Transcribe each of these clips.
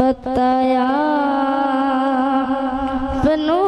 بتایا بنو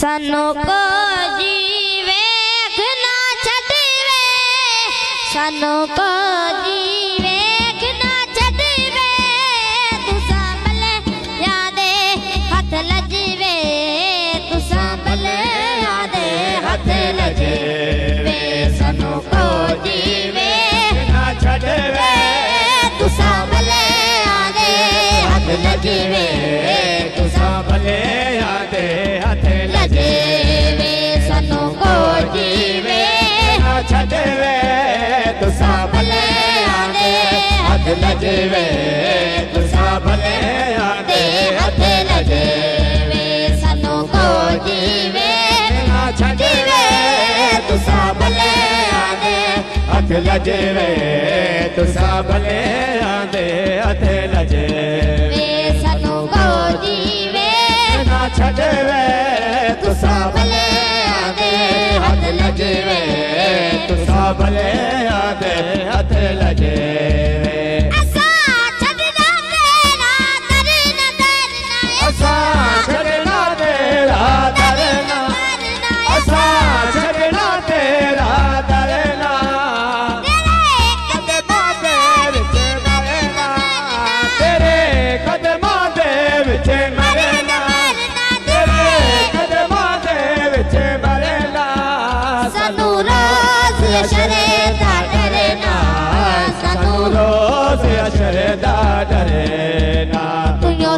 सनो को जीवे अखना छदीवे सनो को जीवे अखना छदीवे तू संभल यादे हथ लजवे तू संभल यादे हथ लजवे सनो को जीवे अखना छदीवे तू संभल यादे हथ लजवे हथ लजवे तुसा भले आते हथ लजवे सनो को जीवे छजवे तुसा भले आते हथ लजवे तुसा भले आते हथ लजवे सनो को जीवे छजवे तुसा भले आते हथ लजवे तुसा भले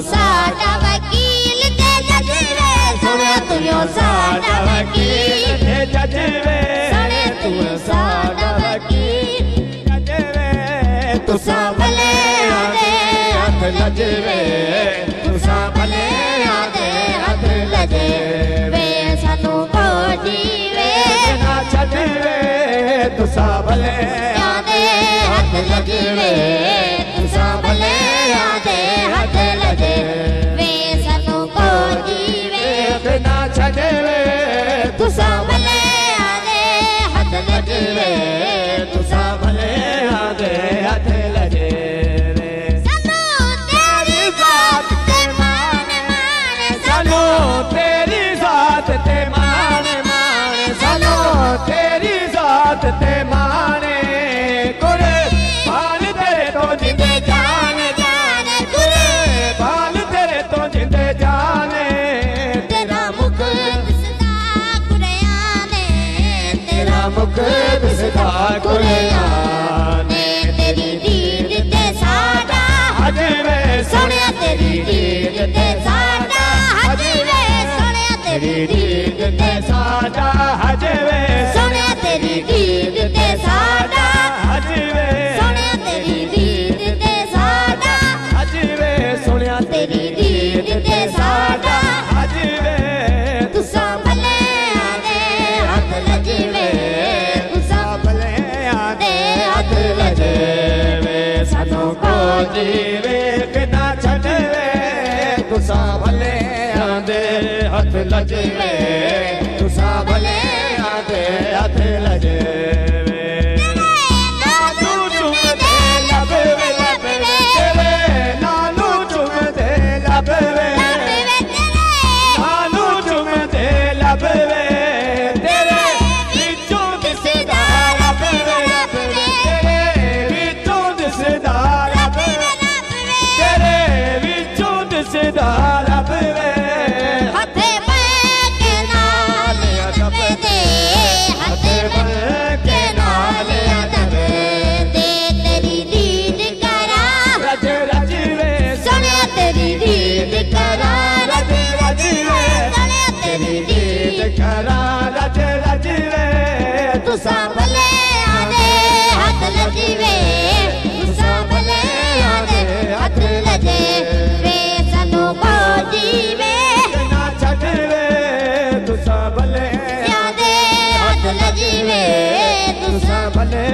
وڪيل ساڌ وڪيلي. ججوي تون ساڳ وڪيل ججوي تسان ڀلي اگر لجوي تسان ڀلي اگر لجوي جسان ڀلي casal ਕੁਰਆਨੇ ਤੇਰੀ ਦੀਦ ਤੇ ਸਾਡਾ ਹਜੇ ਵੇ ਸੋਹਣਿਆ ਤੇਰੀ ਦੀਦ ਤੇ ਸਾਡਾ। ਹੱਜ ਵੇ ਸੋਹਣਿਆ ਤੇਰੀ ਦੀਦ ਤੇ ਸਾਡਾ ਹਜੇ ਵੇ ਸੋਹਣਿਆ ਤੇਰੀ ਦੀਦ ਤੇ ਸਾਡਾ छ तुसां भले आदे हथ लजा। भले आदे हथ लज। تسان ڀلي آني هٿ وي تسان ڀلي آني هٿ وي سنهو پهچي وي. نا ڇڏي تسان ڀلي آني هٿ لڳي وي تسان ڀلي